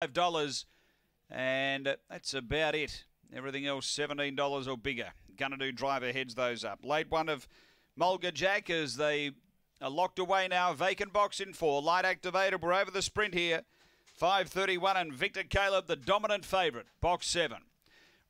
five dollars, and that's about it. Everything else seventeen dollars or bigger. Gonna do driver heads those up. Late one of Mulga Jack as they are locked away now. Vacant box in four. Light activated. We're over the sprint here. 531 and Victor Caleb, the dominant favourite. Box seven.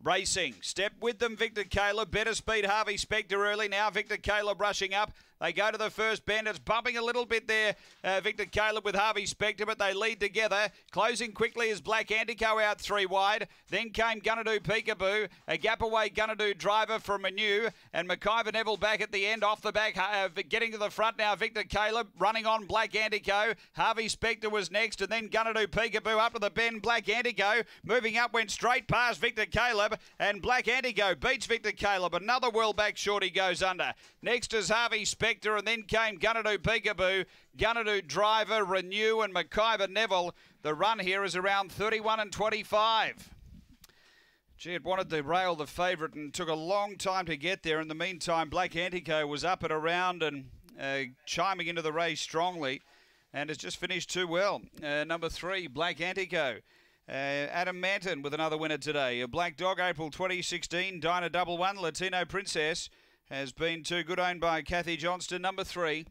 Racing. Step with them, Victor Caleb. Better speed, Harvey Spectre early. Now Victor Caleb rushing up. They go to the first bend. It's bumping a little bit there, uh, Victor Caleb with Harvey Spectre, but they lead together. Closing quickly is Black Antico out three wide. Then came Gunnadoo Peekaboo. A gap away Gunnadoo driver from Manu. And McIver Neville back at the end, off the back, uh, getting to the front now. Victor Caleb running on Black Antico. Harvey Spectre was next, and then Gunnadoo Peekaboo up to the bend. Black Antico moving up, went straight past Victor Caleb. And Black Antico beats Victor Caleb. Another well back shorty goes under. Next is Harvey Spectre and then came Gunadu Peekaboo, Gunadu Driver, Renew, and McIver Neville. The run here is around 31 and 25. Gee, it wanted to rail the favourite and took a long time to get there. In the meantime, Black Antico was up and around and uh, chiming into the race strongly and has just finished too well. Uh, number three, Black Antico. Uh, Adam Manton with another winner today. A Black Dog, April 2016. Dyna Double One, Latino Princess has been too good, owned by Kathy Johnston. Number three,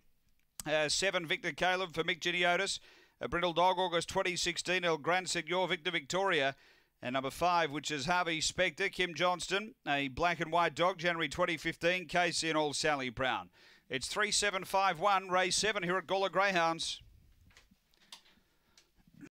uh, seven, Victor Caleb for Mick Giniotis. A Brindle Dog, August 2016, El Gran Senor Victor Victoria. And number five, which is Harvey Spectre, Kim Johnston. A black and white dog, January 2015, Casey and all Sally Brown. It's 3751, race seven here at Gawler Greyhounds.